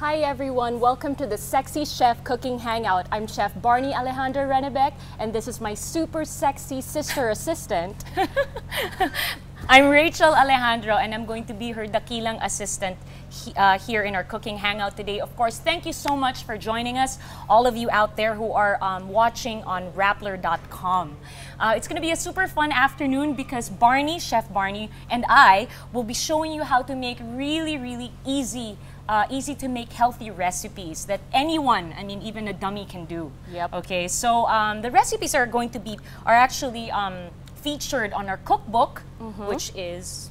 Hi everyone, welcome to the Sexy Chef Cooking Hangout. I'm Chef Barni Alejandro Renebeck, and this is my super sexy sister assistant. I'm Rachel Alejandro, and I'm going to be her dakilang assistant he, uh, here in our cooking hangout today. Of course, thank you so much for joining us, all of you out there who are um, watching on Rappler.com. Uh, it's going to be a super fun afternoon because Barni, Chef Barni, and I will be showing you how to make really, really easy uh, easy to make healthy recipes that anyone, I mean, even a dummy can do. Yep. Okay, so um, the recipes are going to be, are actually um, featured on our cookbook, which is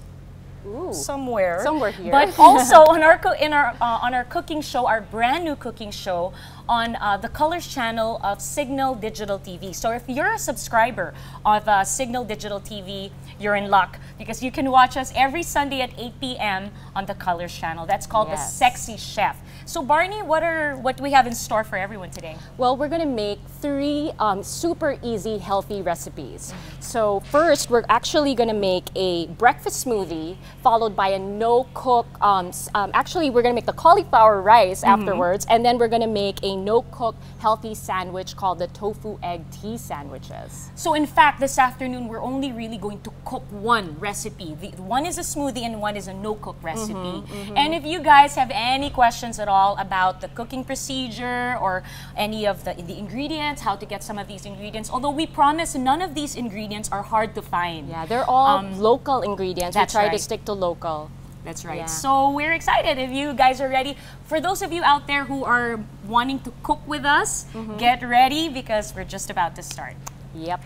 Ooh. somewhere. Somewhere here. But also on our co- in our uh, on our cooking show, our brand new cooking show on uh, the Colours channel of Cignal Digital TV. So if you're a subscriber of uh, Cignal Digital TV, you're in luck because you can watch us every Sunday at 8 p.m. on the Colours channel. That's called the Sexy Chef. So Barni, what are what do we have in store for everyone today? Well, we're gonna make three um, super easy, healthy recipes. So first, we're actually gonna make a breakfast smoothie, followed by a no-cook. Um, um, actually, we're gonna make the cauliflower rice afterwards, and then we're gonna make a no-cook healthy sandwich called the tofu egg tea sandwiches. So in fact, this afternoon we're only really going to cook one recipe. The, one is a smoothie and one is a no-cook mm-hmm, recipe. Mm-hmm. And if you guys have any questions at all about the cooking procedure or any of the, the ingredients, how to get some of these ingredients, although we promise none of these ingredients are hard to find. Yeah, they're all um, local ingredients. We try to stick to local. That's right. Yeah. So we're excited if you guys are ready. For those of you out there who are wanting to cook with us, mm-hmm. get ready because we're just about to start. Yep.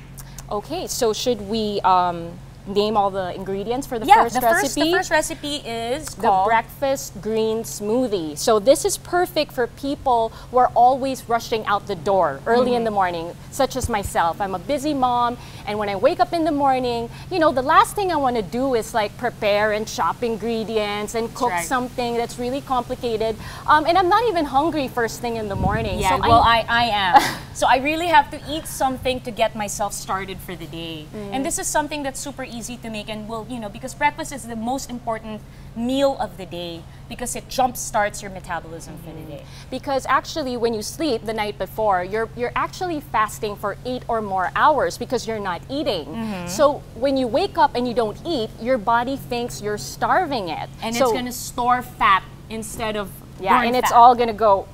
Okay, so should we um, name all the ingredients for the yeah, first the first recipe? the first recipe is the breakfast green smoothie. So this is perfect for people who are always rushing out the door early Mm-hmm. in the morning, such as myself. I'm a busy mom, and when I wake up in the morning, you know, the last thing I want to do is like prepare and chop ingredients and cook right. something that's really complicated. Um, and I'm not even hungry first thing in the morning. Yeah, so well, I, I, I am. so I really have to eat something to get myself started for the day. Mm. And this is something that's super easy to make and will, you know, because breakfast is the most important meal of the day because it jump starts your metabolism for the day. because actually when you sleep the night before you're you're actually fasting for 8 or more hours because you're not eating Mm-hmm. so when you wake up and you don't eat your body thinks you're starving it And so, it's going to store fat instead of yeah and it's fat. all going to go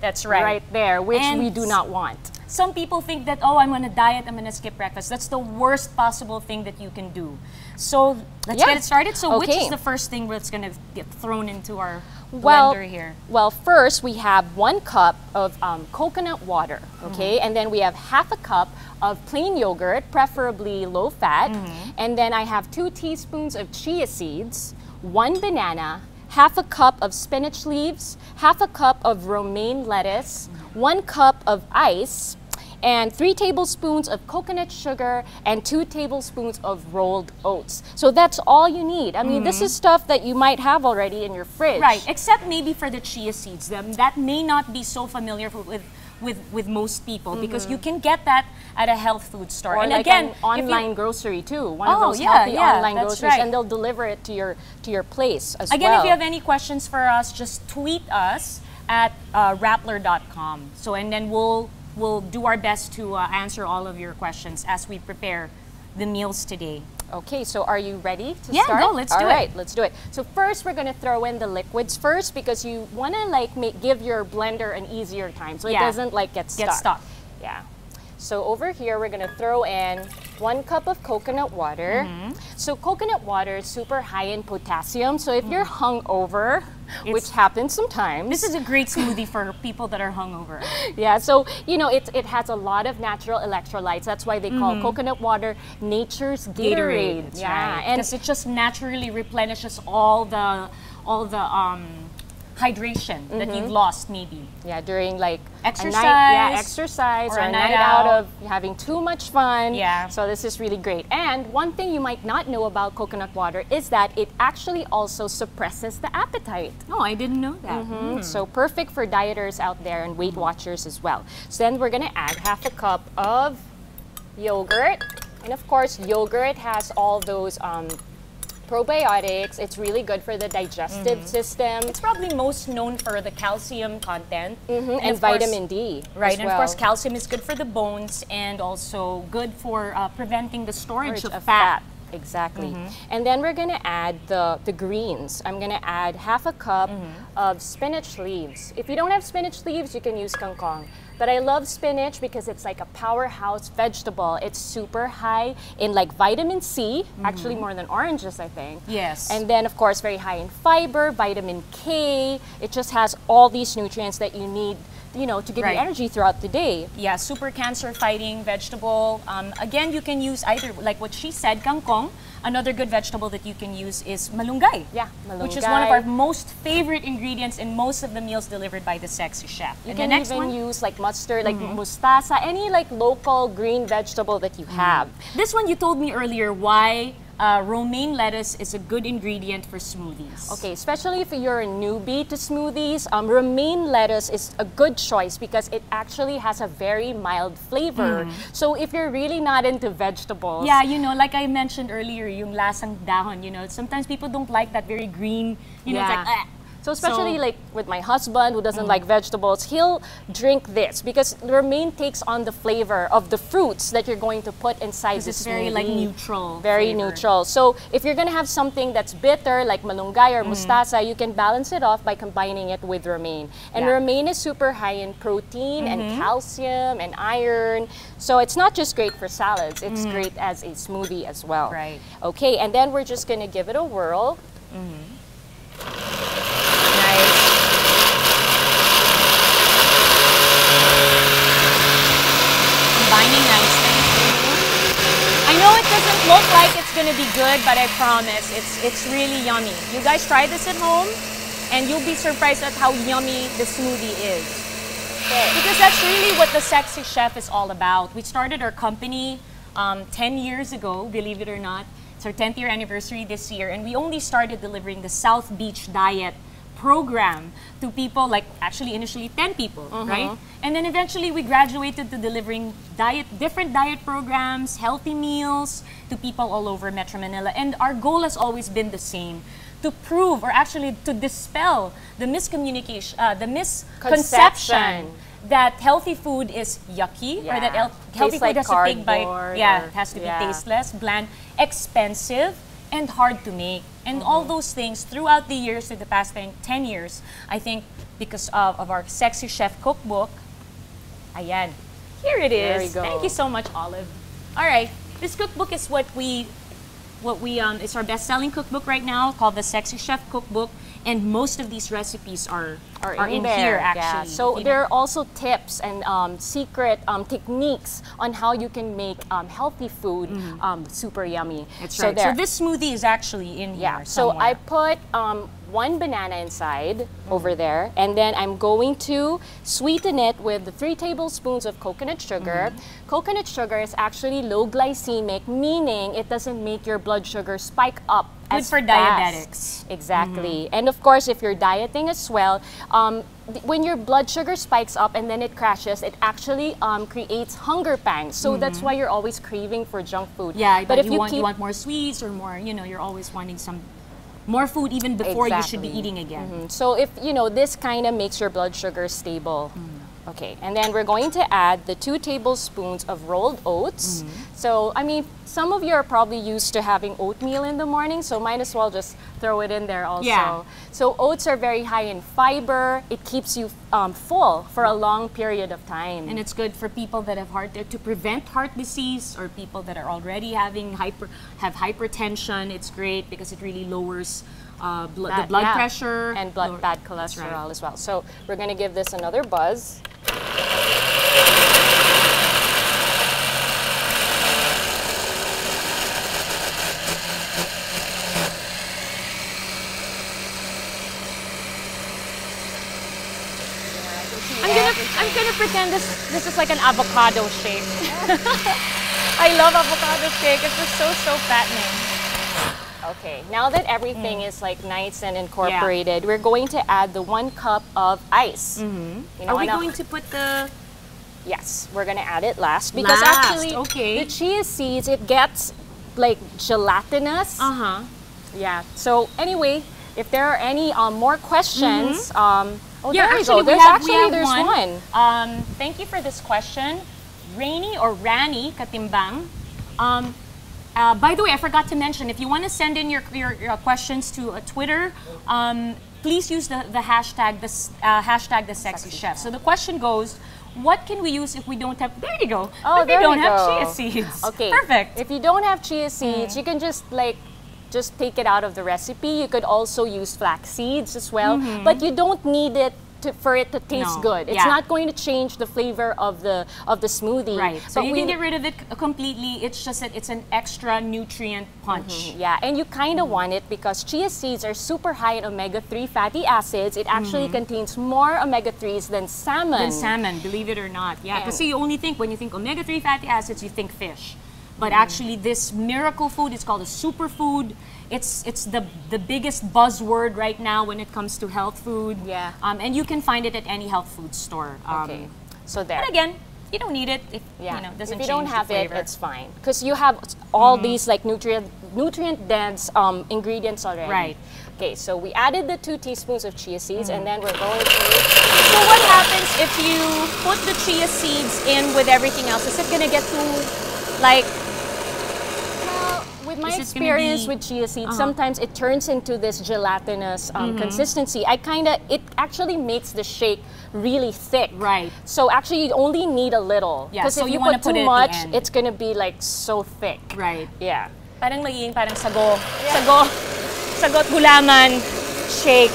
That's right, right. there which And we do not want Some people think that, oh, I'm on a diet, I'm going to skip breakfast. That's the worst possible thing that you can do. So let's Yeah. get it started. So, which is the first thing that's going to get thrown into our well, here? well, first we have one cup of um, coconut water, okay, Mm-hmm. and then we have half a cup of plain yogurt, preferably low fat, Mm-hmm. and then I have two teaspoons of chia seeds, one banana, half a cup of spinach leaves, half a cup of romaine lettuce, one cup of ice. And three tablespoons of coconut sugar and two tablespoons of rolled oats. So that's all you need. I mean, this is stuff that you might have already in your fridge. Mm-hmm. Right, except maybe for the chia seeds. Them that may not be so familiar with with with most people because you can get that at a health food store. Or and like again, an if you- online grocery too. One of Oh, those yeah, healthy yeah, online groceries, right. and they'll deliver it to your to your place as again, well. if you have any questions for us, just tweet us at uh, rappler.com. So and then we'll we'll do our best to uh, answer all of your questions as we prepare the meals today. Okay, so are you ready to Yeah, start? go, let's do All it. right, let's do it. So first, we're gonna throw in the liquids first because you want to like make give your blender an easier time, so it doesn't like get stuck. Get stuck. Yeah. So over here, we're gonna throw in one cup of coconut water. Mm-hmm. So coconut water is super high in potassium. So if you're hungover, which happens sometimes, This is a great smoothie for people that are hungover. Yeah, so you know it, it has a lot of natural electrolytes. That's why they call coconut water nature's Gatorade. That's yeah, right. and it just naturally replenishes all the all the um, hydration that you've lost maybe. yeah, during like a Exercise, night, yeah, exercise or or, a night night out out. of having too much fun. Yeah. So this is really great. And one thing you might not know about coconut water is that it actually also suppresses the appetite. Oh, I didn't know that. Mm, So perfect for dieters out there and Weight Watchers as well. So then we're gonna add half a cup of yogurt, and of course yogurt has all those um, probiotics. It's really good for the digestive Mm-hmm. system. It's probably most known for the calcium content Mhm, and of course- vitamin D. Right, and of course, calcium is good for the bones and also good for uh, preventing the storage, storage of, fat. Exactly. Mm-hmm. And then we're gonna add the, the greens. I'm gonna add half a cup Mm-hmm. of spinach leaves. If you don't have spinach leaves, you can use kangkong. But I love spinach because it's like a powerhouse vegetable. It's super high in like vitamin C, actually more than oranges, I think. Yes. And then of course very high in fiber, vitamin K. It just has all these nutrients that you need, you know, to give Right. you energy throughout the day. Yeah, super cancer fighting vegetable. Um, again, you can use either, like what she said, kangkong. Another good vegetable that you can use is malunggay. Yeah, malunggay. Which is one of our most favorite ingredients in most of the meals delivered by the sexy chef. You and can the next even one, Mm-hmm. use like mustard, like mustasa, any like local green vegetable that you have. this one you told me earlier why uh, romaine lettuce is a good ingredient for smoothies. Okay, especially if you're a newbie to smoothies, um, romaine lettuce is a good choice because it actually has a very mild flavor. So if you're really not into vegetables, Mm. Yeah, you know, like I mentioned earlier, yung lasang dahon, you know, sometimes people don't like that very green, you know, it's like, Yeah. So especially So- Mm. like with my husband who doesn't like vegetables, he'll drink this because romaine takes on the flavor of the fruits that you're going to put inside the it's very like neutral. Very flavor. neutral. So if you're gonna have something that's bitter like malunggay Mm. or mustasa, you can balance it off by combining it with romaine. And Yeah. romaine is super high in protein and Mm-hmm. calcium and iron. So it's not just great for salads, it's great as a smoothie as well. Mm. Right. Okay, and then we're just gonna give it a whirl. Nice. Combining nicely. I know it doesn't look like it's gonna be good, but I promise it's it's really yummy. You guys try this at home, and you'll be surprised at how yummy the smoothie is. Because that's really what the Sexy Chef is all about. We started our company um, 10 years ago, believe it or not. It's our 10th year anniversary this year, and we only started delivering the South Beach Diet program to people, like actually initially 10 people, right? And then eventually we graduated to delivering diet, different diet programs, healthy meals to people all over Metro Manila. And our goal has always been the same to prove or actually to dispel the miscommunication, uh, the misconception that healthy food is yucky or that healthy Tastes food like has a big bite. Yeah, or- it has to be tasteless, bland, expensive, and hard to make. And Mm-hmm. all those things throughout the years, through the past 10, 10 years, I think because of, of our Sexy Chef cookbook, ayan, here it is. Thank you so much, Olive. All right, this cookbook is what we what we um, it's our best-selling cookbook right now called the Sexy Chef Cookbook, and most of these recipes are are, in, there. here yeah. actually. So You there know. are also tips and um, secret um, techniques on how you can make um, healthy food um, super yummy. That's so right. There. So this smoothie is actually in yeah. here. So I put um, one banana inside Mm-hmm. over there, and then I'm going to sweeten it with three tablespoons of coconut sugar. Mm-hmm. Coconut sugar is actually low glycemic, meaning it doesn't make your blood sugar spike up. Good for fast. diabetics. Exactly. And of course, if you're dieting as well, um, when your blood sugar spikes up and then it crashes, it actually um, creates hunger pangs. So that's why you're always craving for junk food. Yeah, but, if you, you, want keep you want more sweets or more, you know, you're always wanting some more food even before you should be eating again. Mhm. So if you know this kind of makes your blood sugar stable. Mm. Okay, and then we're going to add the two tablespoons of rolled oats. Mm-hmm. So I mean, some of you are probably used to having oatmeal in the morning, so might as well just throw it in there also. Yeah. So oats are very high in fiber. It keeps you um, full for a long period of time. And it's good for people that have heart to prevent heart disease or people that are already having hyper have hypertension. It's great because it really lowers uh, blo- the blood yeah, pressure and blood bad That's right. cholesterol as well. So we're gonna give this another buzz. I'm gonna I'm gonna pretend this this is like an avocado shake. I love avocado shake. It's just so so fattening. Okay, now that everything is like nice and incorporated, we're going to add the one cup of ice. You know, Are we going to put the Yes, we're gonna add it last because Last, actually okay. the chia seeds it gets like gelatinous uh huh? Yeah. So anyway, if there are any um, more questions, um, oh, Yeah, there actually, you go. we There's have, actually there's one. one. Um, thank you for this question. Rainy or Rani Katimbang. Um, uh, by the way, I forgot to mention, if you want to send in your, your, your questions to uh, Twitter, um, please use the, the hashtag, the, uh, hashtag the sexy, chef. So the question goes, what can we use if we don't have, there you go, Oh, if there don't you have go. chia seeds. Okay. Perfect. If you don't have chia seeds, you can just like just take it out of the recipe. You could also use flax seeds as well, but you don't need it to, for it to taste. No. good. It's Yeah. not going to change the flavor of the of the smoothie. Right. So But you can get rid of it completely. It's just that it's an extra nutrient punch. Mm-hmm. Yeah, and you kind of mm-hmm. want it because chia seeds are super high in omega-3 fatty acids. It actually mm-hmm. contains more omega-3s than salmon. Than salmon, believe it or not. Yeah, because you only think when you think omega-3 fatty acids, you think fish. But Mm. actually, this miracle food is called a superfood. It's it's the the biggest buzzword right now when it comes to health food. Yeah. Um, and you can find it at any health food store. Um, Okay, so there. But again, you don't need it if Yeah. you know doesn't if you don't have it, it's fine because you have all Mm-hmm. these like nutrient nutrient dense um, ingredients already. Right. Okay, so we added the two teaspoons of chia seeds, and then we're going to. So what happens if you put the chia seeds in with everything else? Is it gonna get too like my Is experience be- with chia seeds, Uh-huh. sometimes it turns into this gelatinous um, Mm-hmm. consistency. I kind of it actually makes the shake really thick. Right. So actually, you only need a little. Yeah, Because so if you you, put put too it much, it's gonna be like so thick. right? Yeah. Parang magiging parang sago. Sago. Sago at gulaman. Shake.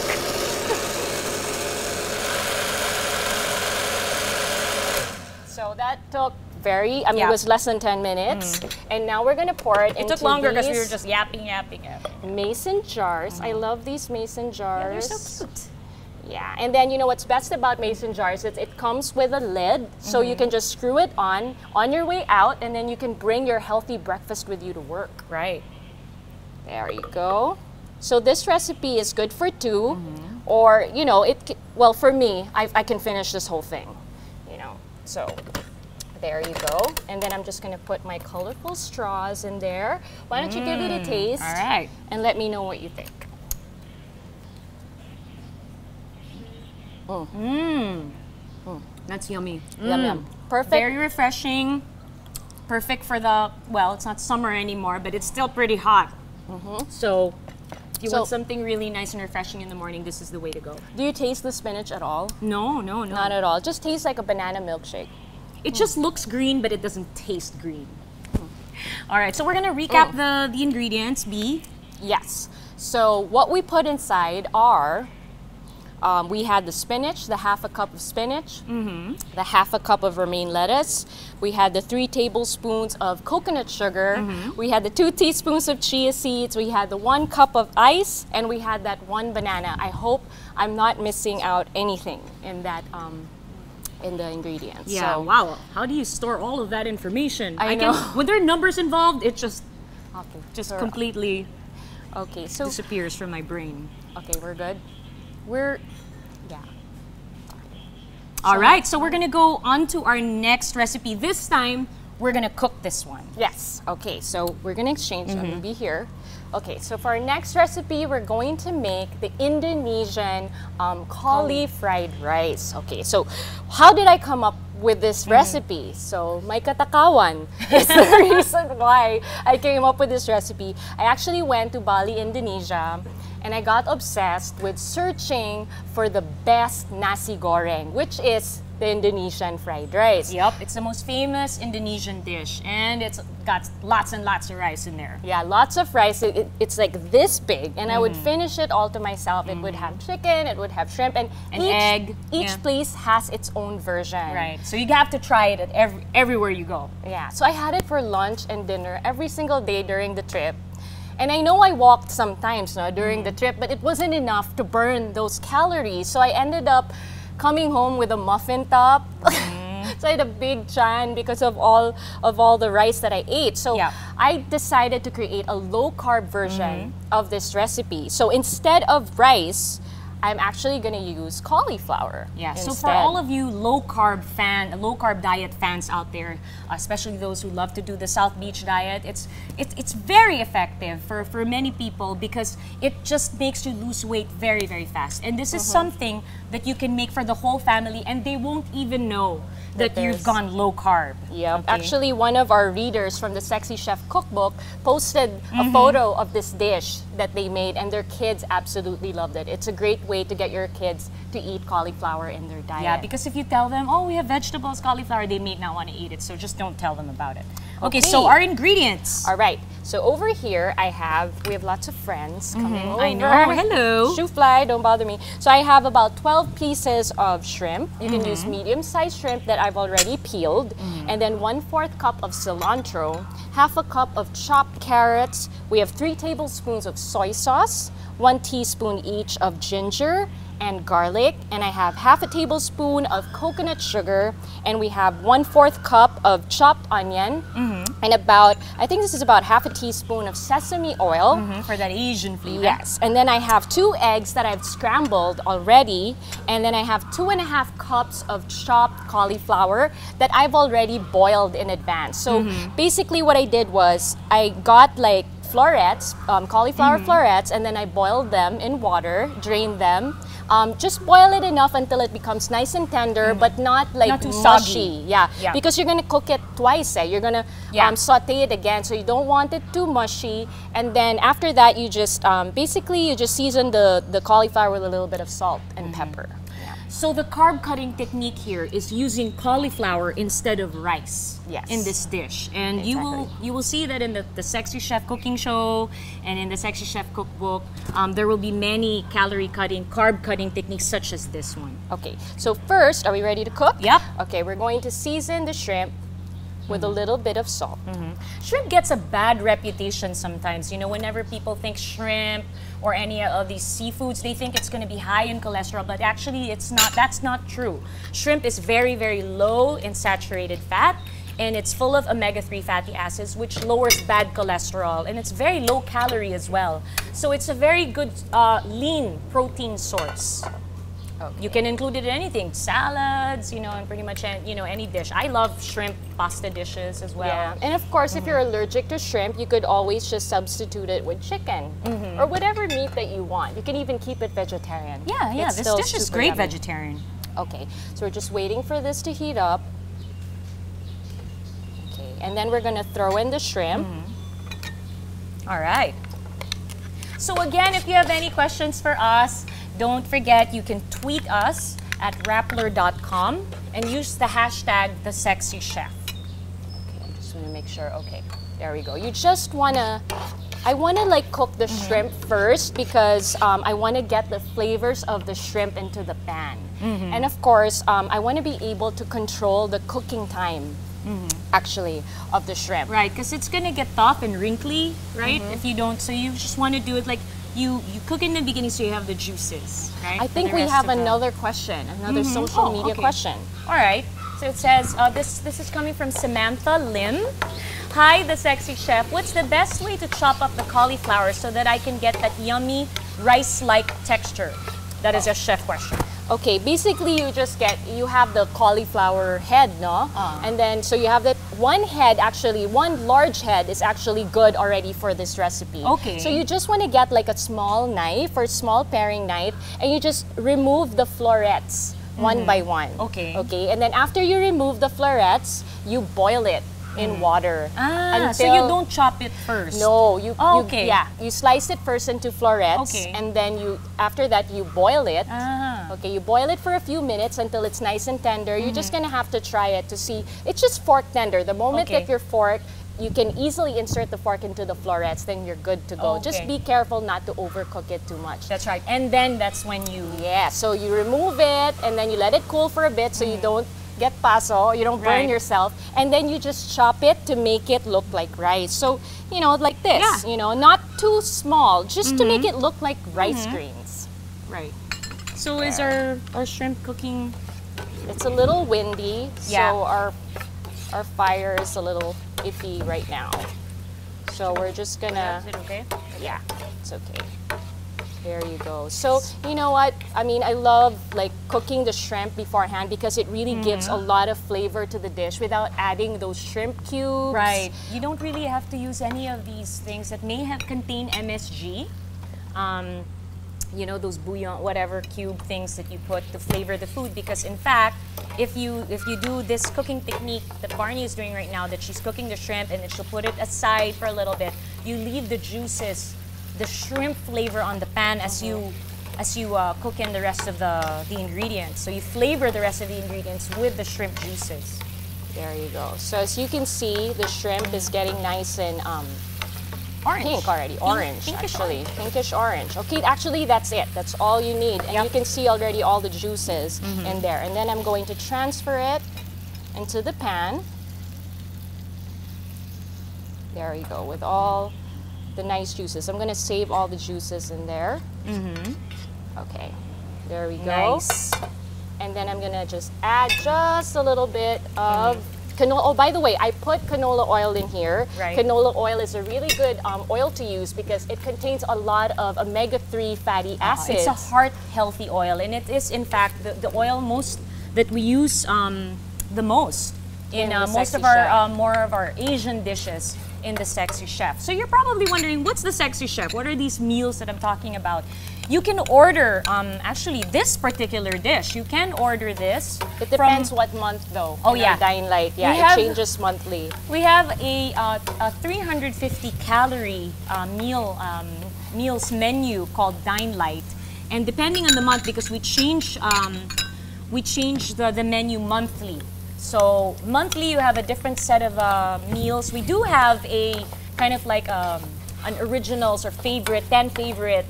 So that took very. I mean, Yeah. Mm. it was less than ten minutes, and now we're gonna pour it, It into took longer because we were just yapping, yapping, yapping. mason jars. I love these mason Yeah, they're jars. so cute. Yeah, and then you know what's best about mason jars is it comes with a lid, so Mm-hmm. you can just screw it on on your way out, and then you can bring your healthy breakfast with you to work. Right. There you go. So this recipe is good for 2 Mm-hmm. or you know it. Well, for me, I, I can finish this whole thing. You know, so there you go. And then I'm just gonna put my colorful straws in there. Why don't you give it a taste? Mm, All right. And let me know what you think. That's yummy. Yum yum. Perfect. Mm. Very refreshing. Perfect for the, well, it's not summer anymore, but it's still pretty hot. So if you So- want something really nice and refreshing in the morning, this is the way to go. Do you taste the spinach at all? No, no, no. Not at all. Just tastes like a banana milkshake. It just looks green, but it doesn't taste green. All right, so we're gonna recap the, the ingredients. B. Yes. So what we put inside are um, we had the spinach, the half a cup of spinach, the half a cup of romaine lettuce. We had the three tablespoons of coconut sugar. We had the two teaspoons of chia seeds. We had the one cup of ice, and we had that one banana. I hope I'm not missing out anything in that um, in the ingredients. So, wow. How do you store all of that information? I can, know. when there are numbers involved, it just Okay, just so- completely Okay, so disappears from my brain. okay, we're good. We're yeah. All right, so we're gonna go on to our next recipe. This time, we're gonna cook this one. Yes. Okay, so we're gonna exchange. I'm mm-hmm. gonna be here. Okay, so for our next recipe, we're going to make the Indonesian um, cauli fried rice. Okay, so how did I come up with this recipe? So my katakawan is the reason why I came up with this recipe. I actually went to Bali, Indonesia, and I got obsessed with searching for the best nasi goreng, which is the Indonesian fried rice. Yep, it's the most famous Indonesian dish, and it's got lots and lots of rice in there. Yeah, lots of rice. It, it- it's like this big, and I would mm-hmm. finish it all to myself. It would have mm-hmm. chicken, it would have shrimp, and An each, egg, Each yeah. place has its own version. Right. So you have to try it at every, everywhere you go. Yeah. So I had it for lunch and dinner every single day during the trip. And I know I walked sometimes no, during mm-hmm. the trip, but it wasn't enough to burn those calories. So I ended up coming home with a muffin top. Mm-hmm. so I had a big chan because of all of all the rice that I ate. So Yeah. I decided to create a low carb version mm-hmm. of this recipe. So instead of rice, I'm actually gonna use cauliflower. Yeah. So for all of you low carb fan, low carb diet fans out there, especially those who love to do the South Beach diet, it's it's it's very effective for for many people because it just makes you lose weight very very fast. And this is Mm-hmm. something that you can make for the whole family, and they won't even know that, That you've gone low carb. Yep. Okay? Actually, one of our readers from the Sexy Chef cookbook posted Mm-hmm. a photo of this dish that they made, and their kids absolutely loved it. It's a great way to get your kids to eat cauliflower in their diet. Yeah, because if you tell them, oh, we have vegetables, cauliflower, they may not want to eat it. So just don't tell them about it. Okay, so our ingredients. All right. So over here, I have we have lots of friends coming over. Mm-hmm. I know. Hello. Shoo fly, don't bother me. So I have about 12 pieces of shrimp. You can Mm-hmm. use medium-sized shrimp that I've already peeled, and then one fourth cup of cilantro, half a cup of chopped carrots. We have three tablespoons of soy sauce, one teaspoon each of ginger and garlic, and I have half a tablespoon of coconut sugar, and we have one fourth cup of chopped onion, and about I think this is about half a teaspoon of sesame oil. Mhm, for that Asian flavor. Yes, and then I have two eggs that I've scrambled already, and then I have two and a half cups of chopped cauliflower that I've already boiled in advance. So basically, what I did was I got like florets, um, cauliflower florets, and then I boiled them in water, drained them. Um, just boil it enough until it becomes nice and tender, but not like Not too mushy. Yeah. Yeah. because you're gonna cook it twice. Eh? You're gonna Yeah. um, saute it again, so you don't want it too mushy. And then after that, you just um, basically you just season the the cauliflower with a little bit of salt and Mm-hmm. pepper. So the carb cutting technique here is using cauliflower instead of rice Yes. in this dish. And you will you will see that in the, the Sexy Chef cooking show and in the Sexy Chef cookbook, um, there will be many calorie cutting, carb cutting techniques such as this one. Okay, so first, are we ready to cook? Yep. Okay, we're going to season the shrimp with Mm-hmm. a little bit of salt. Shrimp gets a bad reputation sometimes. You know, whenever people think shrimp or any of these seafoods, they think it's going to be high in cholesterol, but actually it's not. That's not true. Shrimp is very, very low in saturated fat and it's full of omega-3 fatty acids which lowers bad cholesterol and it's very low calorie as well. So it's a very good uh, lean protein source. You can include it in anything, salads, you know, and pretty much an- you know any dish. I love shrimp pasta dishes as well. Yeah, and of course, if you're allergic to shrimp, you could always just substitute it with chicken Mm-hmm. or whatever meat that you want. You can even keep it vegetarian. Yeah, yeah. It's this dish is great yummy. vegetarian. Okay, so we're just waiting for this to heat up. Okay, and then we're gonna throw in the shrimp. All right. So again, if you have any questions for us, don't forget you can tweet us at rappler.com and use the hashtag the sexy chef. Okay, I just wanna make sure. Okay, there we go. You just wanna. I wanna like cook the shrimp first because um, I wanna get the flavors of the shrimp into the pan. And of course, um, I wanna be able to control the cooking time. Actually, of the shrimp. Right, because it's gonna get tough and wrinkly, right? If you don't, so you just want to do it like you you cook in the beginning so you have the juices, right? I think we have of the- another question, another social Oh, media okay. question. All right. So it says uh, this. This is coming from Samantha Lim. Hi, the sexy chef. What's the best way to chop up the cauliflower so that I can get that yummy rice-like texture? That is a chef question. Okay, basically you just get you have the cauliflower head, no? Ah. And then so you have that one head actually, one large head is actually good already for this recipe. Okay. So you just want to get like a small knife or small paring knife and you just remove the florets one by one. Okay. Okay, and then after you remove the florets, you boil it in water. Mm. Ah, so you don't chop it first. no, you, Oh, you- okay. yeah, you slice it first into florets Okay. and then you after that you boil it. Ah. Okay, you boil it for a few minutes until it's nice and tender. You're Mm-hmm. just gonna have to try it to see. It's just fork tender. The moment Okay. that your fork, you can easily insert the fork into the florets, then you're good to go. Okay. Just be careful not to overcook it too much. That's right. And then that's when you. Yeah, so you remove it and then you let it cool for a bit so you don't get paso, you don't burn Mm-hmm. Right. yourself, and then you just chop it to make it look like rice. So, you know, like this, Yeah. Mm-hmm. you know, not too small, just to make it look like rice greens. Right. So is our our shrimp cooking? It's a little windy, Yeah. so our our fire is a little iffy right now. So we're just gonna Is it okay? yeah, it's okay. There you go. So, you know what? I mean, I love like cooking the shrimp beforehand because it really gives a lot of flavor to the dish without adding those shrimp cubes. Right. You don't really have to use any of these things that may have contain MSG. Um, you know those bouillon, whatever cube things that you put to flavor the food. Because in fact, if you if you do this cooking technique that Barni is doing right now, that she's cooking the shrimp and then she'll put it aside for a little bit, you leave the juices, the shrimp flavor on the pan as you as you uh, cook in the rest of the the ingredients. So you flavor the rest of the ingredients with the shrimp juices. There you go. So as you can see, the shrimp is getting nice and um, Orange. pink already. Orange, pinkish actually. Pinkish orange. Okay, actually, that's it. That's all you need. And you can see already all the juices Mm-hmm. in there. And then I'm going to transfer it into the pan. There you go, with all the nice juices. I'm going to save all the juices in there. Mm-hmm. Okay, there we go. Nice. And then I'm gonna just add just a little bit of canola. Oh, by the way, I put canola oil in here. Right. Canola oil is a really good um, oil to use because it contains a lot of omega-3 fatty acids. It's a heart healthy oil, and it is in fact the, the oil most that we use um, the most in, In uh, most of our uh, more of our Asian dishes in the Sexy Chef. So you're probably wondering, what's the Sexy Chef? What are these meals that I'm talking about? You can order um, actually this particular dish. You can order this. It from- depends what month though. Oh, yeah. Dine Light. Yeah, We it have- changes monthly. We have a, uh, a 350 calorie uh, meal um, meals menu called Dine Light, and depending on the month, because we change um, we change the, the menu monthly. So monthly, you have a different set of uh, meals. We do have a kind of like um, an originals or favorite, 10 favorite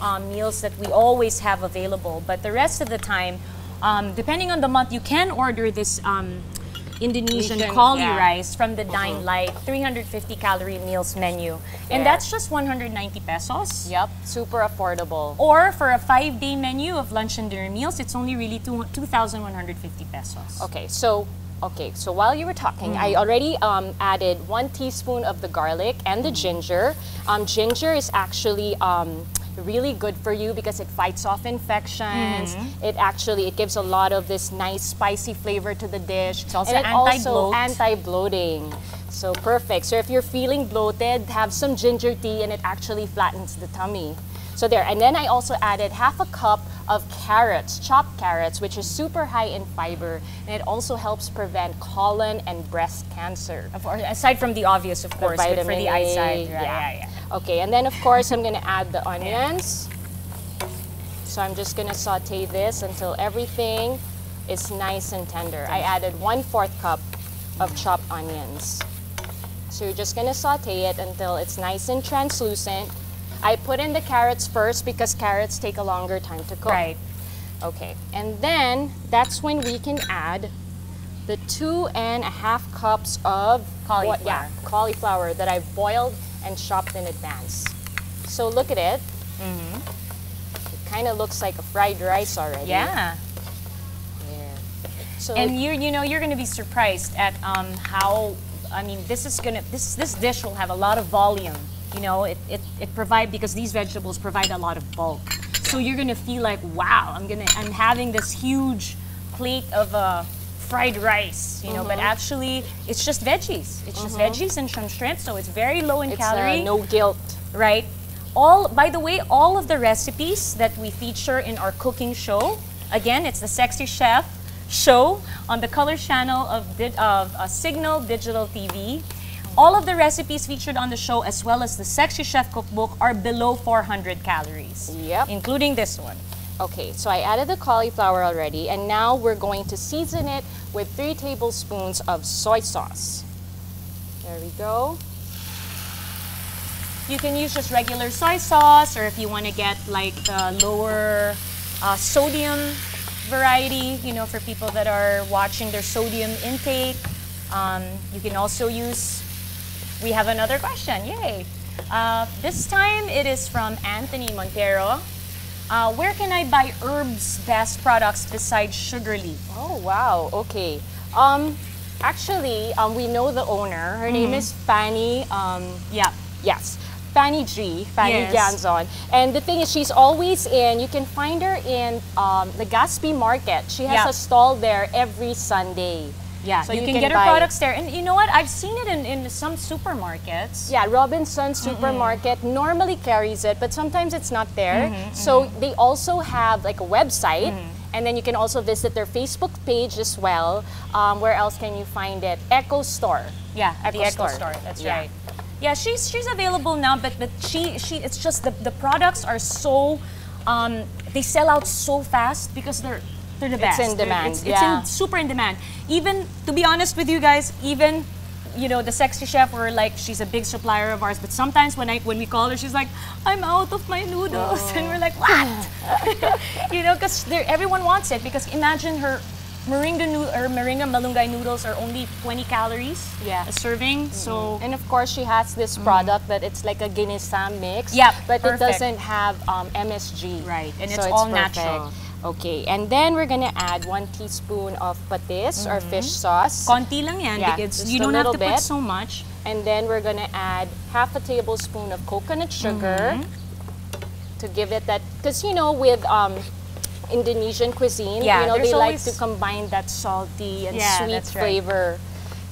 um, meals that we always have available. But the rest of the time, um, depending on the month, you can order this um, Indonesian cauli yeah. rice from the Dine Light 350 calorie meals menu. And Yeah. that's just 190 pesos. Yep, super affordable. Or for a five day menu of lunch and dinner meals, it's only really two- 2,150 pesos. Okay, so okay, so while you were talking, Mm. I already um, added one teaspoon of the garlic and the ginger. Um, ginger is actually um, really good for you because it fights off infections. Mm-hmm. It actually it gives a lot of this nice spicy flavor to the dish. It's also and it anti-bloat. anti-bloating. So perfect. So if you're feeling bloated, have some ginger tea and it actually flattens the tummy. So there, and then I also added half a cup of carrots, chopped carrots, which is super high in fiber, and it also helps prevent colon and breast cancer. Of course, aside from the obvious, of course, but for the eyesight. Yeah, yeah. yeah, yeah. Okay, and then of course I'm gonna add the onions. So I'm just gonna saute this until everything is nice and tender. I added one fourth cup of chopped onions. So you're just gonna saute it until it's nice and translucent. I put in the carrots first because carrots take a longer time to cook. Right. Okay, and then that's when we can add the two and a half cups of what- yeah, Cauliflower. cauliflower that I've boiled and chopped in advance. So look at it. Mm-hmm. It kind of looks like a fried rice already. Yeah. Yeah. So And you you know you're going to be surprised at um, how I mean this is gonna this this dish will have a lot of volume. You know it it, it provide because these vegetables provide a lot of bulk. So you're gonna feel like wow I'm gonna I'm having this huge plate of uh, fried rice. You know, but actually it's just veggies. It's just veggies and some shrimp. So it's very low in it's calorie uh, no guilt. right? All by the way, all of the recipes that we feature in our cooking show, again, it's the Sexy Chef show on the Colour Channel of, of uh, Cignal Digital TV. All of the recipes featured on the show, as well as the Sexy Chef cookbook, are below 400 calories, Yep. including this one. Okay, so I added the cauliflower already, and now we're going to season it with three tablespoons of soy sauce. There we go. You can use just regular soy sauce, or if you want to get like the lower uh, sodium variety, you know, for people that are watching their sodium intake. Um, you can also use. We have another question. Yay! Uh, this time it is from Anthony Montero. Uh, where can I buy herbs best products besides Sugar Leaf? Oh wow. Okay. Um, actually, um, we know the owner. Her name is Fanny. Um, Yeah. yes. Fanny G, Fanny Yes. Ganzon. And the thing is, she's always in, you can find her in um, the Gaspi Market. She has a stall there every Sunday. Yeah, So you, you can, can get her products there. And you know what? I've seen it in, in some supermarkets. Yeah, Robinson Supermarket normally carries it, but sometimes it's not there. So they also have like a website, and then you can also visit their Facebook page as well. Um, where else can you find it? Echo Store. Yeah, at the Echo Echo Store. Store. That's Yeah. right. Yeah, she's she's available now, but but she she it's just the, the products are so um, they sell out so fast because they're the It's best. in demand, It's, it's in, super in demand. Even to be honest with you guys, even you know the sexy chef were like she's a big supplier of ours, but sometimes when I when we call her, she's like I'm out of my noodles, and we're like what? you know, because everyone wants it because imagine her. Moringa noo- or moringa malunggay noodles are only 20 calories Yeah. a serving. So And of course, she has this product that it's like a ginisa mix. Yep, But perfect. it doesn't have um, MSG. Right, and it's all natural. Okay, and then we're gonna add one teaspoon of patis or fish sauce. konti lang yan Yeah, because just you a don't have to little put bit. so much. And then we're gonna add half a tablespoon of coconut sugar Mm-hmm. to give it that, because you know, with um, Indonesian cuisine, Yeah, you know, they like to combine that salty and Yeah, sweet that's right. flavor.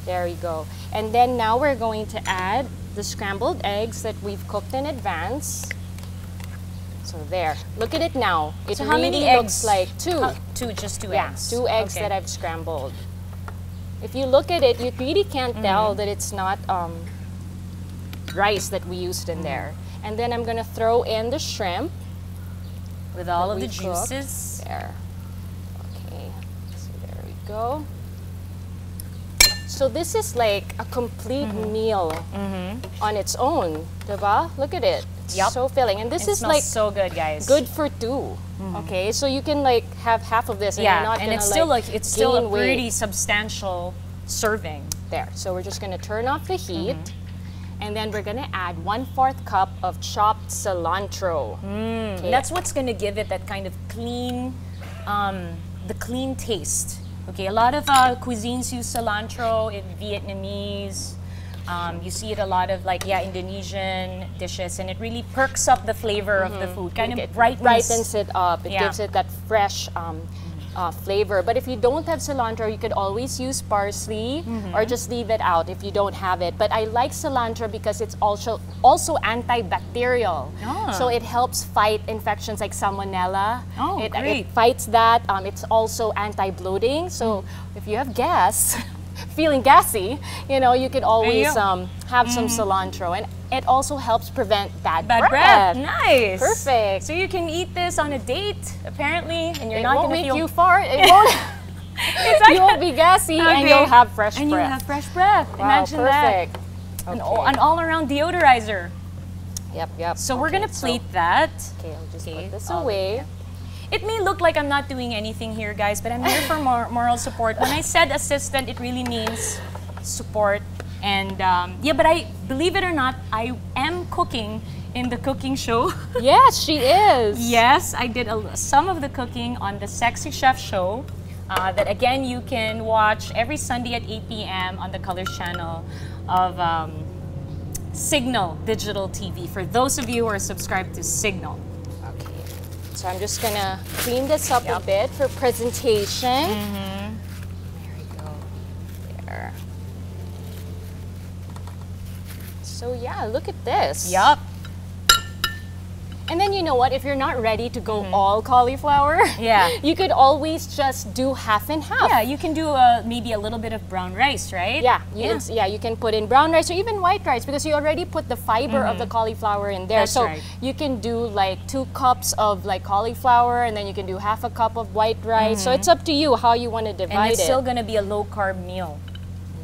There you go. And then now we're going to add the scrambled eggs that we've cooked in advance. So there, look at it now. It So how really many looks eggs? like two. Uh, two, just two Yeah, eggs. two eggs Okay. that I've scrambled. If you look at it, you really can't Mm-hmm. tell that it's not um, rice that we used in there. And then I'm gonna throw in the shrimp. with all of the juices. cooked. There. Okay, so there we go. So this is like a complete Mm-hmm. meal on its own, diba? Look at it. It's Yup. so filling. And this It is like so good, guys. good for 2 Okay, so you can like have half of this and you're Yeah, not and it's still like, like it's still a weight. pretty substantial serving. There. So we're just gonna turn off the heat. Mm-hmm. And then we're gonna add one fourth cup of chopped cilantro. Okay. That's what's gonna give it that kind of clean, um, the clean taste. Okay, a lot of uh, cuisines use cilantro in Vietnamese. Um, you see it a lot of like yeah Indonesian dishes, and it really perks up the flavor of the food. Kind It of brightens. brightens it up. It Yeah. gives it that fresh um, uh, flavor. But if you don't have cilantro, you could always use parsley Mm-hmm. or just leave it out if you don't have it. But I like cilantro because it's also also antibacterial. Ah. So it helps fight infections like salmonella. Oh, it, great. it fights that. Um, it's also anti-bloating. So Mm. if you have gas, feeling gassy, you know, you could always um, have some cilantro. And it also helps prevent bad, Bad breath. Nice. Perfect. So you can eat this on a date, apparently, and you're it not gonna make feel. you fart. It won't. you won't be gassy, and you'll have fresh and breath. And you'll have fresh breath. wow, Imagine perfect. that. An, Okay. all, an all-around deodorizer. Yep, yep. So we're gonna so- plate that. okay, I'll just Okay, put this away. It may look like I'm not doing anything here, guys, but I'm here for mor- moral support. When I said assistant, it really means support. And um, yeah, but I believe it or not, I am cooking in the cooking show. Yes, she is. yes, I did a, some of the cooking on the Sexy Chef show. Uh, that again you can watch every Sunday at 8 p.m. on the Colours channel of um, Cignal Digital TV. For those of you who are subscribed to Cignal. Okay. So I'm just gonna clean this up a bit for presentation. There we go. There. So yeah, look at this. Yup. And then you know what? If you're not ready to go all cauliflower, Mm-hmm. Yeah. you could always just do half and half. Yeah, you can do uh, maybe a little bit of brown rice, right? Yeah, you, Yeah. Yeah, you can put in brown rice or even white rice because you already put the fiber of the cauliflower in there. Mm-hmm. That's so right. you can do like two cups of like cauliflower and then you can do half a cup of white rice. So it's up to you how you want to divide Mm-hmm. And it's it. still gonna be a low carb meal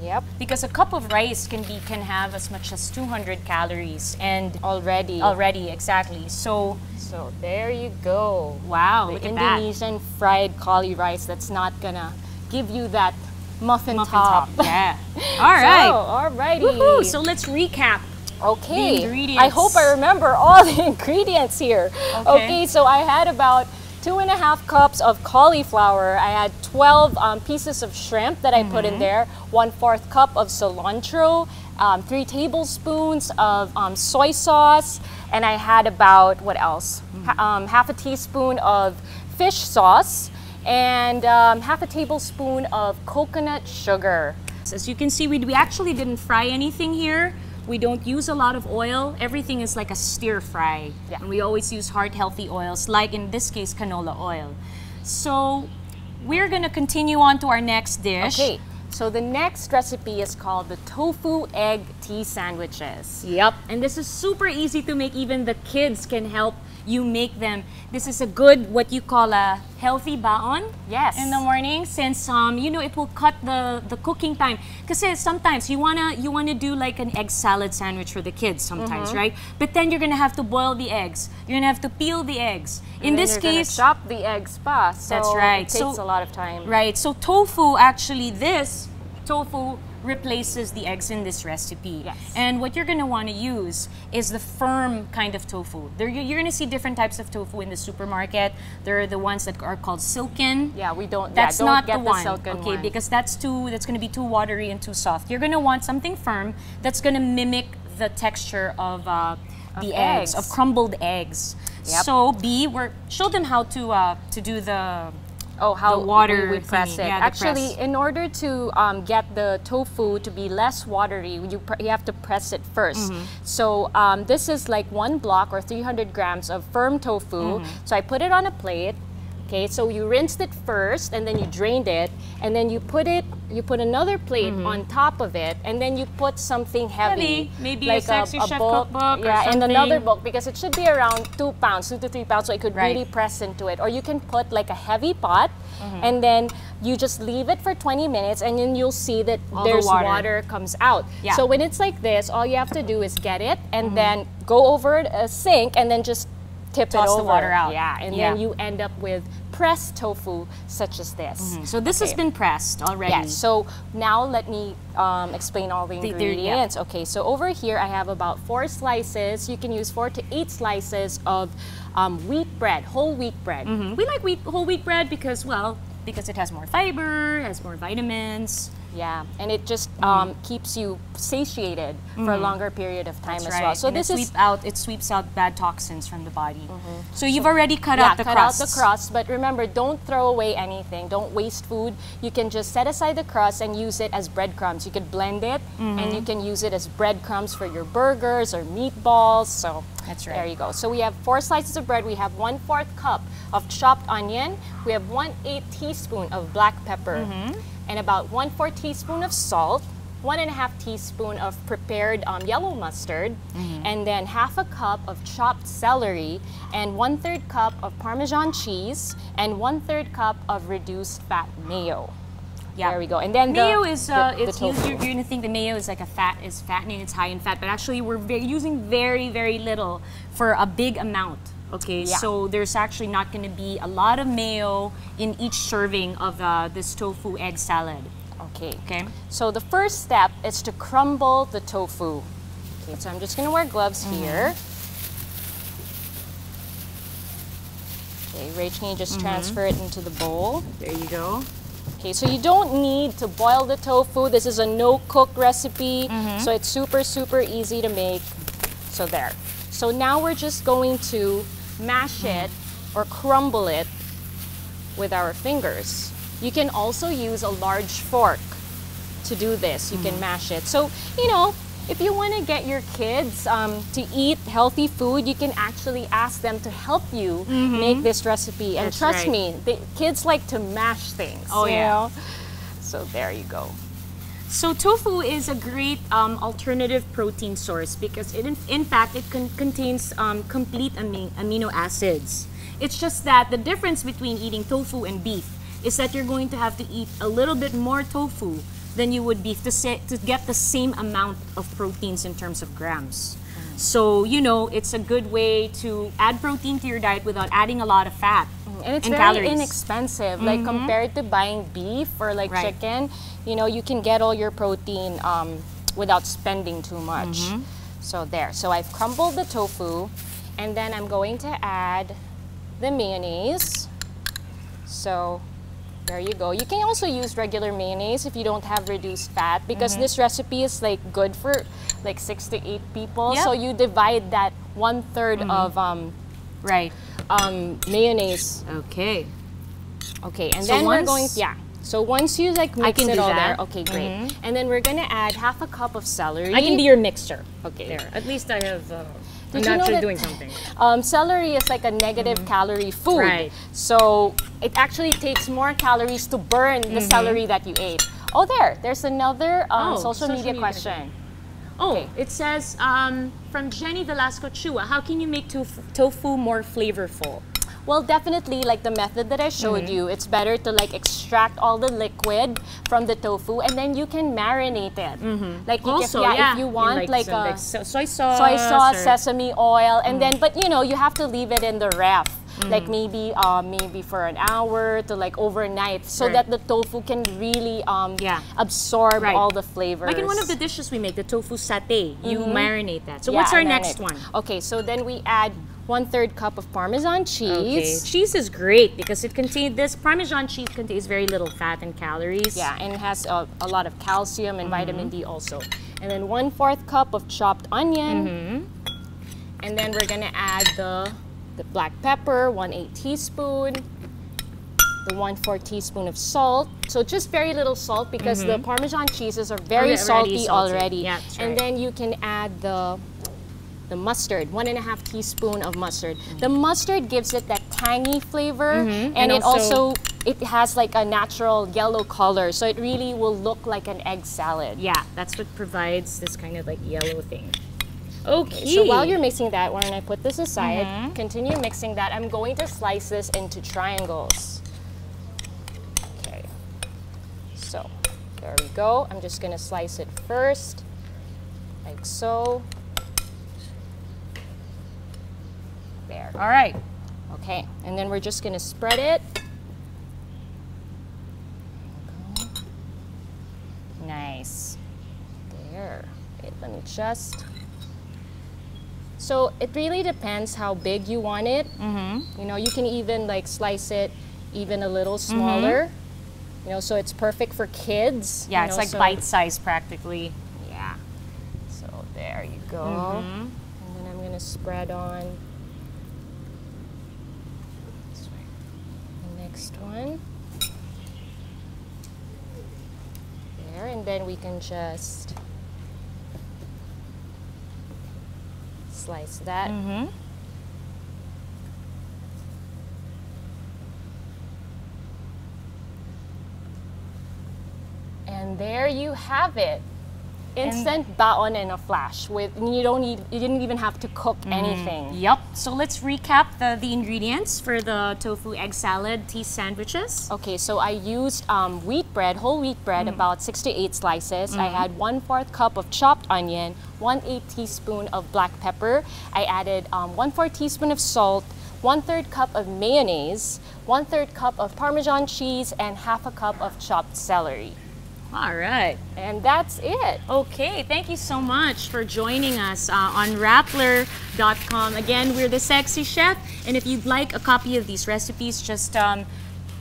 yep, because a cup of rice can be can have as much as 200 calories and already. already exactly. So So there you go. wow, The at that. Indonesian fried cauli rice that's not gonna give you that muffin, Muffin top. top. Yeah. All right. So, alrighty. Woohoo! So let's recap. Okay. I hope I remember all the ingredients here. Okay. so I had about two and a half cups of cauliflower. I had 12 um, pieces of shrimp that I put Mm-hmm. in there, one fourth cup of cilantro, um, three tablespoons of um, soy sauce, and I had about what else? Ha- um, half a teaspoon of fish sauce, and um, half a tablespoon of coconut sugar. As you can see, we, we actually didn't fry anything here. We don't use a lot of oil. Everything is like a stir fry. Yeah. And we always use heart healthy oils, like in this case, canola oil. So we're gonna continue on to our next dish. Okay, so the next recipe is called the tofu egg tea sandwiches. Yep. And this is super easy to make. Even the kids can help you make them. This is a good, what you call a healthy baon. Yes. In the morning, since um, you know, it will cut the the cooking time. Because sometimes you wanna you wanna do like an egg salad sandwich for the kids sometimes, Mm-hmm. right? But then you're gonna have to boil the eggs. You're gonna have to peel the eggs. In And this case, chop the eggs pa. So That's right. It takes So- a lot of time. Right. So tofu actually this tofu replaces the eggs in this recipe. Yes. And what you're going to want to use is the firm kind of tofu. There you- you're going to see different types of tofu in the supermarket. There are the ones that are called silken. Yeah, we don't. That's yeah, don't not get the one, silken okay? one. Because that's too that's going to be too watery and too soft. You're going to want something firm that's going to mimic the texture of uh, the eggs. eggs. of crumbled eggs. Yep. So B, we're show them how to uh, to do the Oh, how the water we would press it. Yeah, Actually, press. in order to um, get the tofu to be less watery, you, pr- you have to press it 1st Mm-hmm. So um, this is like one block or 300 grams of firm tofu. Mm-hmm. So I put it on a plate. Okay, so you rinsed it first, and then you drained it, and then you put it. You put another plate on top of it, and then you put something heavy. Heavy. Maybe like a Sexy Chef book, yeah, and another book because it should be around two pounds, two to three pounds, so it could Right. really press into it. Or you can put like a heavy pot Mm-hmm. and then you just leave it for 20 minutes and then you'll see that All the there's water. water. comes out. Yeah. So when it's like this, all you have to do is get it and Mm-hmm. then go over a sink and then just tip Toss it the water out. Yeah, and Yeah. then you end up with pressed tofu such as this. So this has been pressed already. Yes. So now let me um, explain all the The- the- yeah. ingredients. Okay. So over here I have about four slices. You can use four to eight slices of um, wheat bread, whole wheat bread. Mhm. We like wheat, whole wheat bread because, well, because it has more fiber, has more vitamins. Yeah, and it just Mm-hmm. um, keeps you satiated for a longer period of time That's as right. well. So And this it is out it sweeps out bad toxins from the body. So you've already cut yeah, out the cut crusts. out the crust. But remember, don't throw away anything. Don't waste food. You can just set aside the crust and use it as breadcrumbs. You could blend it, and Mm-hmm. you can use it as breadcrumbs for your burgers or meatballs. So That's right. There you go. So we have four slices of bread. We have one fourth cup of chopped onion. We have one eighth teaspoon of black pepper, Mm-hmm. And about one fourth teaspoon of salt. One and a half teaspoon of prepared um, yellow mustard, Mm-hmm. and then half a cup of chopped celery, and one third cup of Parmesan cheese, and one third cup of reduced fat mayo. Yeah. There we go. And then Mayo the, is uh, the- the it's used, tofu. you're, you're gonna think the mayo is like a fat is fattening. It's high in fat, but actually we're ve- using very very little for a big amount. Okay, Yeah. so there's actually not going to be a lot of mayo in each serving of uh, this tofu egg salad. Okay. Okay. So the first step is to crumble the tofu. Okay, so I'm just gonna wear gloves mm-hmm. here. Okay, Rach, can you just mm-hmm. transfer it into the bowl? There you go. Okay, so you don't need to boil the tofu. This is a no-cook recipe, mm-hmm. so it's super, super easy to make. So there. So now we're just going to mash it or crumble it with our fingers. You can also use a large fork to do this. You can mash it. So, you know, if you want to get your kids um, to eat healthy food, you can actually ask them to help you make this recipe. And That's trust right. me, the kids like to mash things. Oh, yeah. know? So there you go. So tofu is a great um, alternative protein source because it, in, in fact, it con- contains um, complete ami- amino acids. It's just that the difference between eating tofu and beef is that you're going to have to eat a little bit more tofu than you would beef to, say, to get the same amount of proteins in terms of grams. So, you know, it's a good way to add protein to your diet without adding a lot of fat And it's and very calories. inexpensive. Like compared to buying beef or like Right. chicken, you know, you can get all your protein um, without spending too much. So there. So I've crumbled the tofu, and then I'm going to add the mayonnaise. So There you go. You can also use regular mayonnaise if you don't have reduced fat because Mm-hmm. this recipe is like good for like six to eight people. Yeah. So you divide that one third Mm-hmm. of um, Right. Um, mayonnaise. Okay. Okay, and So then we're going. Yeah. So once you like mix can it do all that. there, okay, great. Mhm. And then we're gonna add half a cup of celery. I can be your mixer. Okay. There. At least I have. Uh, I'm you know doing something. Um, celery is like a negative calorie food. Right. So it actually takes more calories to burn the celery that you ate. Oh, there. There's another um, Oh, social, social media, media question. Oh, Okay. it says um, from Jenny Velasco Chua. How can you make tofu, tofu more flavorful? Well, definitely, like the method that I showed Mm-hmm. you, it's better to like extract all the liquid from the tofu, and then you can marinate it. Like you Mm-hmm. Also, can, yeah, if you in, want like, some, a so- soy sauce, soy sauce, or- sesame oil, and Mm. then but you know you have to leave it in the ref. Like maybe uh, maybe for an hour to like overnight, so Right. that the tofu can really um, Yeah. absorb Right. all the flavors. Like in one of the dishes we make, the tofu satay, you marinate that. So Yeah, what's our next it- one? Okay, so then we add one third cup of Parmesan Okay. cheese. Cheese is great because it contains this Parmesan cheese contains very little fat and calories. Yeah, and it has a, a lot of calcium and vitamin Mm-hmm. D also. And then one fourth cup of chopped onion. Mm-hmm. And then we're gonna add the the black pepper, one eight teaspoon, the one fourth teaspoon of salt. So just very little salt because the Parmesan cheeses are very Mm-hmm. Already salty, salty. already. Yeah, that's And then you can add the the mustard, one and a half teaspoon of mustard. The mustard gives it that tangy flavor, and, Mm-hmm. And it also- also it has like a natural yellow color, so it really will look like an egg salad. Yeah, that's what provides this kind of like yellow thing. Okay. So while you're mixing that, when I put this aside, Mm-hmm. continue mixing that. I'm going to slice this into triangles. Okay. So there we go. I'm just gonna slice it first, like so. There. all right. Okay, and then we're just gonna spread it. Nice. There. Wait, let me just. So it really depends how big you want it. Mm-hmm. You know, you can even like slice it even a little smaller. You know, so it's perfect for kids. Yeah, you it's like so- bite size practically. Yeah. So there you go. And then I'm gonna spread on the next one. There, and then we can just slice that. Mm-hmm. And there you have it. Instant baon in a flash. With you don't need you didn't even have to cook anything. Yep. So let's recap the, the ingredients for the tofu egg salad tea sandwiches. Okay, so I used um, wheat bread, whole wheat bread, about six to eight slices. I had one fourth cup of chopped onion, one eighth teaspoon of black pepper. I added um, one fourth teaspoon of salt, one third cup of mayonnaise, one third cup of Parmesan cheese, and half a cup of chopped celery. All right. And that's it. Okay, thank you so much for joining us uh, on Rappler.com. Again, we're the Sexy Chef, and if you'd like a copy of these recipes, just um,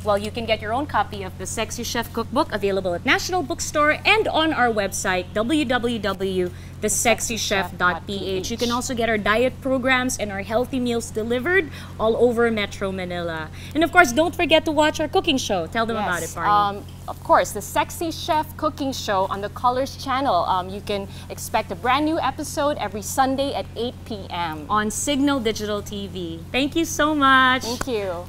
well, you can get your own copy of the Sexy Chef Cookbook available at National Bookstore and on our website www.thesexychef.ph. You can also get our diet programs and our healthy meals delivered all over Metro Manila. And of course, don't forget to watch our cooking show. Tell them about it, Barni. Um, of course, the Sexy Chef Cooking Show on the Colours Channel. Um, you can expect a brand new episode every Sunday at 8 p.m. on Cignal Digital TV. Thank you so much. Thank you.